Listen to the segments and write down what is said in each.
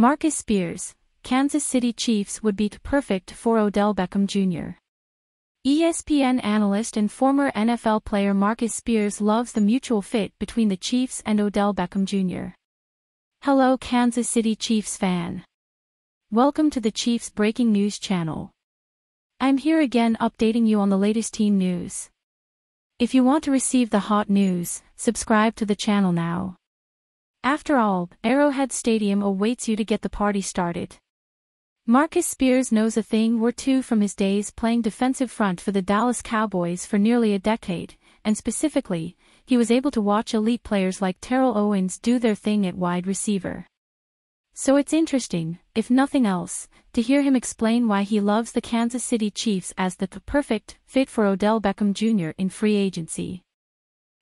Marcus Spears, Kansas City Chiefs would be perfect for Odell Beckham Jr. ESPN analyst and former NFL player Marcus Spears loves the mutual fit between the Chiefs and Odell Beckham Jr. Hello Kansas City Chiefs fan. Welcome to the Chiefs Breaking News channel. I'm here again updating you on the latest team news. If you want to receive the hot news, subscribe to the channel now. After all, Arrowhead Stadium awaits you to get the party started. Marcus Spears knows a thing or two from his days playing defensive front for the Dallas Cowboys for nearly a decade, and specifically, he was able to watch elite players like Terrell Owens do their thing at wide receiver. So it's interesting, if nothing else, to hear him explain why he loves the Kansas City Chiefs as the perfect fit for Odell Beckham Jr. in free agency.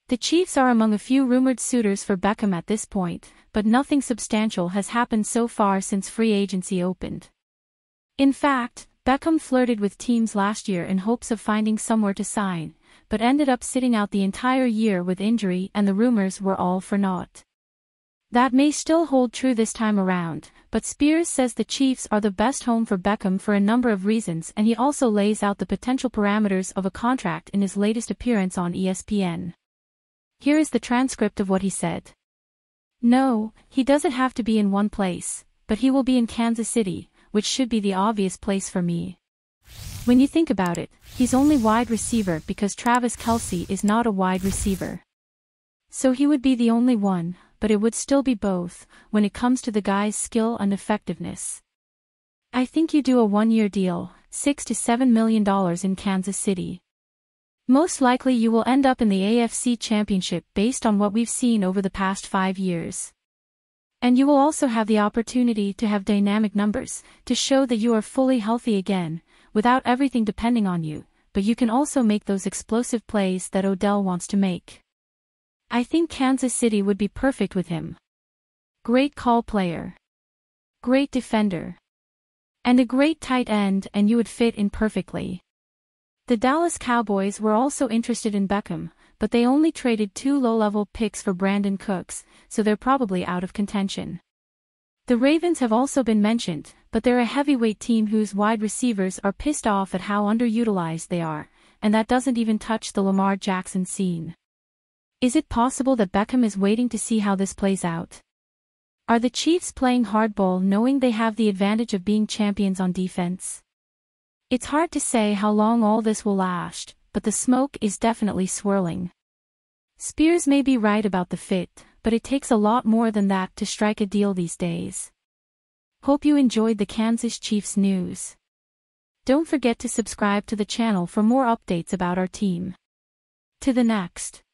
The Chiefs are among a few rumored suitors for Beckham at this point, but nothing substantial has happened so far since free agency opened. In fact, Beckham flirted with teams last year in hopes of finding somewhere to sign, but ended up sitting out the entire year with injury and the rumors were all for naught. That may still hold true this time around, but Spears says the Chiefs are the best home for Beckham for a number of reasons and he also lays out the potential parameters of a contract in his latest appearance on ESPN. Here is the transcript of what he said. No, he doesn't have to be in one place, but he will be in Kansas City, which should be the obvious place for me. When you think about it, he's only wide receiver because Travis Kelce is not a wide receiver. So he would be the only one, but it would still be both, when it comes to the guy's skill and effectiveness. I think you do a one-year deal, 6 to 7 million dollars in Kansas City. Most likely you will end up in the AFC Championship based on what we've seen over the past five years. And you will also have the opportunity to have dynamic numbers, to show that you are fully healthy again, without everything depending on you, but you can also make those explosive plays that Odell wants to make. I think Kansas City would be perfect with him. Great call player. Great defender. And a great tight end and you would fit in perfectly. The Dallas Cowboys were also interested in Beckham, but they only traded two low-level picks for Brandin Cooks, so they're probably out of contention. The Ravens have also been mentioned, but they're a heavyweight team whose wide receivers are pissed off at how underutilized they are, and that doesn't even touch the Lamar Jackson scene. Is it possible that Beckham is waiting to see how this plays out? Are the Chiefs playing hardball knowing they have the advantage of being champions on defense? It's hard to say how long all this will last, but the smoke is definitely swirling. Spears may be right about the fit, but it takes a lot more than that to strike a deal these days. Hope you enjoyed the Kansas Chiefs news. Don't forget to subscribe to the channel for more updates about our team. To the next.